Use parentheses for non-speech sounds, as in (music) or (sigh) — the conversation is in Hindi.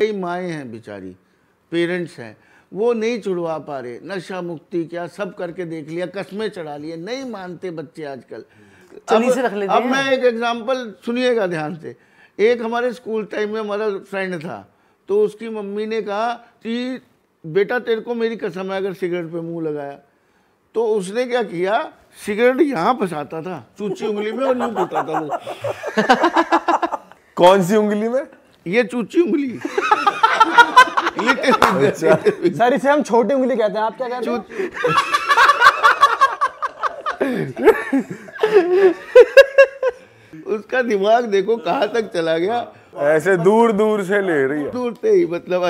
कई माएँ हैं बेचारी पेरेंट्स हैं। वो नहीं छुड़वा पा रहे नशा मुक्ति क्या सब करके देख लिया कस्में चढ़ा लिए नहीं मानते बच्चे आजकल। अब, से रख लेते अब हैं। मैं एक एग्जांपल सुनिएगा ध्यान से। एक हमारे स्कूल टाइम में हमारा फ्रेंड था तो उसकी मम्मी ने कहा कि बेटा तेरे को मेरी कसम है अगर सिगरेट पे मुँह लगाया। तो उसने क्या किया सिगरेट यहाँ फंसाता था चूची उंगली में और यूँ पीता था। वो (laughs) कौन सी उंगली में? ये चूची उंगली। (laughs) सर इसे हम छोटी उंगली कहते हैं। आप क्या कहते हैं? (laughs) उसका दिमाग देखो कहाँ तक चला गया। ऐसे दूर दूर से ले रही है। दूर से ही मतलब